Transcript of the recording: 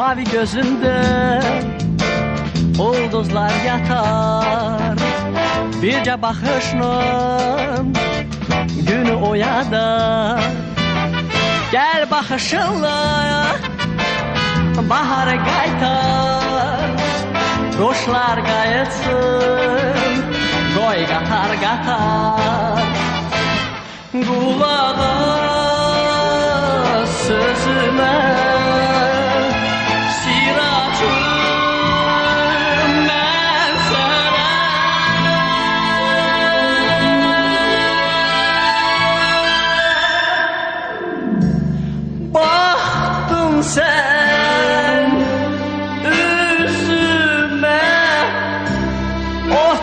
Mavi gözünde Ulduzlar yatar. Birce bakışla Günü oyadar. Gel bakışınla Baharı qaytar Quşlar qayıtsın Qoy qatar qatar Xin mẹ ơi!